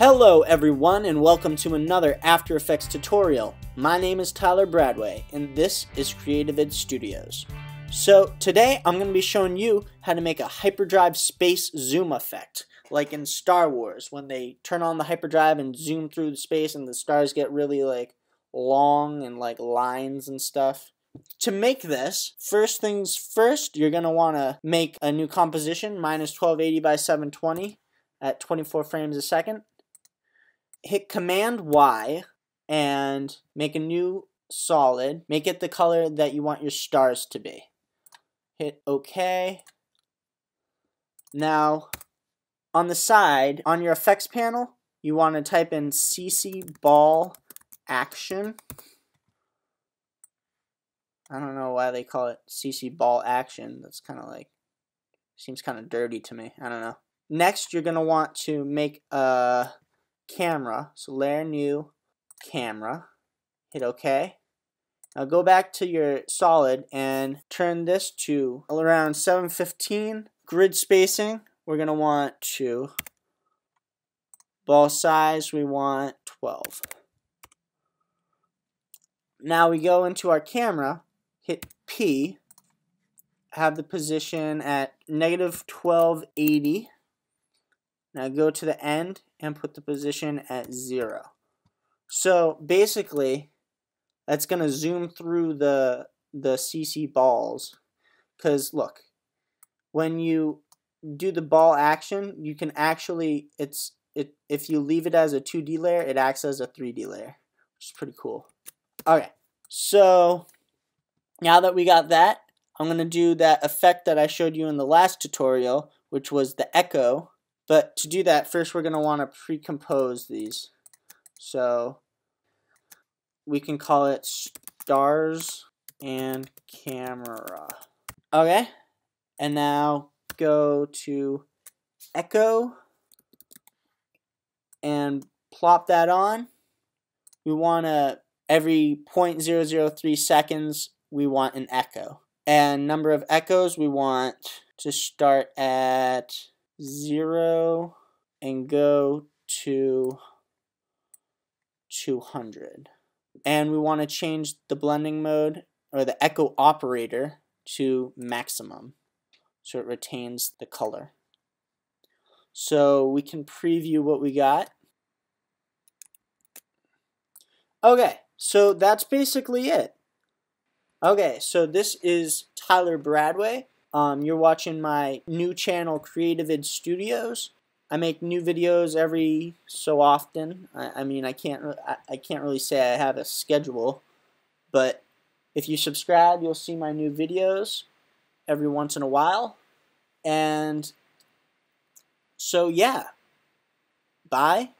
Hello everyone and welcome to another After Effects tutorial. My name is Tyler Bradway and this is CreatiVid Studios. So today I'm going to be showing you how to make a hyperdrive space zoom effect like in Star Wars when they turn on the hyperdrive and zoom through the space and the stars get really like long and like lines and stuff. To make this, first things first, you're going to want to make a new composition, minus 1280 by 720 at 24 frames a second hit Command Y and make a new solid. Make it the color that you want your stars to be. Hit OK. Now, on the side, on your effects panel, you want to type in CC ball action. I don't know why they call it CC ball action. That's kind of like, seems kind of dirty to me. I don't know. Next, you're going to want to make a camera. So layer new camera. Hit OK. Now go back to your solid and turn this to around 715. Grid spacing, we're going to want to. Ball size, we want 12. Now we go into our camera, hit P, have the position at negative 1280. Now go to the end and put the position at 0. So basically, that's going to zoom through the, the CC balls. Because look, when you do the ball action, you can actually, it's it if you leave it as a 2D layer, it acts as a 3D layer, which is pretty cool. Okay, so now that we got that, I'm going to do that effect that I showed you in the last tutorial, which was the echo. But to do that, first we're going to want to pre-compose these. So we can call it stars and camera. Okay, and now go to echo and plop that on. We want to, every 0.003 seconds, we want an echo. And number of echoes, we want to start at 0 and go to 200. And we want to change the blending mode or the echo operator to maximum so it retains the color. So we can preview what we got. Okay, so that's basically it. Okay, so this is Tyler Bradway. Um, you're watching my new channel, CreatiVid Studios. I make new videos every so often. I, I mean, I can't I, I can't really say I have a schedule, but if you subscribe, you'll see my new videos every once in a while. And so, yeah. Bye.